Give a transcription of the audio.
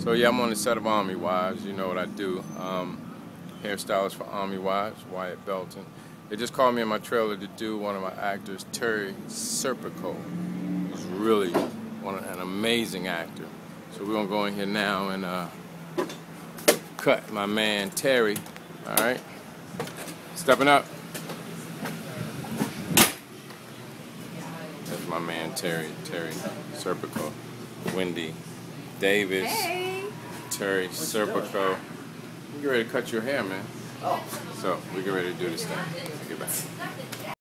So yeah, I'm on the set of Army Wives. You know what I do. Um, hairstylist for Army Wives, Wyatt Belton. They just called me in my trailer to do one of my actors, Terry Serpico. He's really one, an amazing actor. So we're gonna go in here now and uh, cut my man Terry. All right, stepping up. That's my man Terry, Terry Serpico, Wendy Davis, Hey. Terry Serpico. You get ready to cut your hair, man. Oh. So we get ready to do this thing. Back.